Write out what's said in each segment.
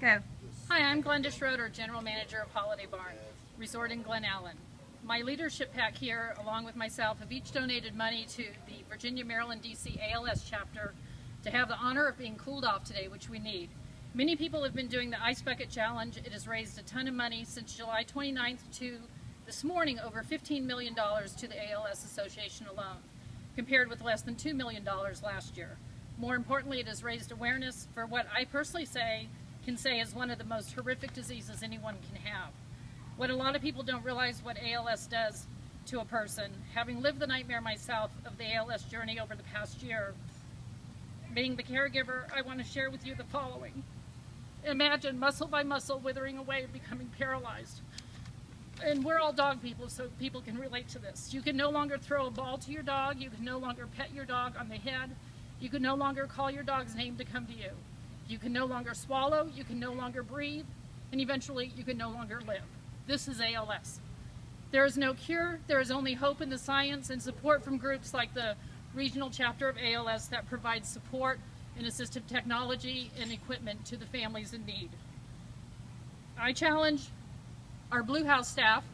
Go. Hi, I'm Glenda Schroeder, General Manager of Holiday Barn, Resort in Glen Allen. My leadership pack here, along with myself, have each donated money to the Virginia, Maryland, DC ALS chapter to have the honor of being cooled off today, which we need. Many people have been doing the Ice Bucket Challenge. It has raised a ton of money since July 29th to this morning, over $15 million to the ALS Association alone, compared with less than $2 million last year. More importantly, it has raised awareness for what I personally say can say is one of the most horrific diseases anyone can have. What a lot of people don't realize what ALS does to a person, having lived the nightmare myself of the ALS journey over the past year, being the caregiver, I want to share with you the following. Imagine muscle by muscle withering away and becoming paralyzed. And we're all dog people, so people can relate to this. You can no longer throw a ball to your dog. You can no longer pet your dog on the head. You can no longer call your dog's name to come to you. You can no longer swallow, you can no longer breathe, and eventually you can no longer live. This is ALS. There is no cure, there is only hope in the science and support from groups like the regional chapter of ALS that provides support and assistive technology and equipment to the families in need. I challenge our Blue House staff,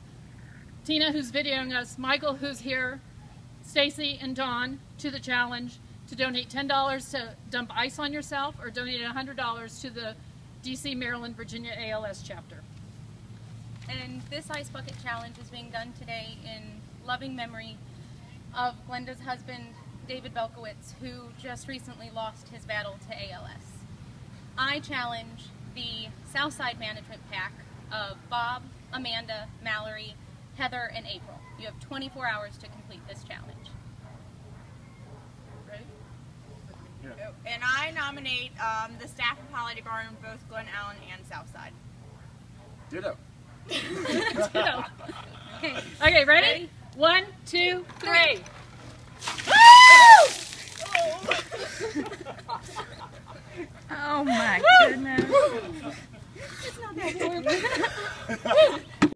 Tina who's videoing us, Michael who's here, Stacy and Dawn to the challenge to donate $10 to dump ice on yourself or donate $100 to the DC, Maryland, Virginia ALS chapter. And this Ice Bucket Challenge is being done today in loving memory of Glenda's husband, David Belkowitz, who just recently lost his battle to ALS. I challenge the Southside Management Pack of Bob, Amanda, Mallory, Heather, and April. You have 24 hours to complete this challenge. And I nominate um, the staff of Holiday Barn, both Glen Allen and Southside. Ditto. Ditto. Okay. Okay, ready? ready? One, two, three. oh my goodness.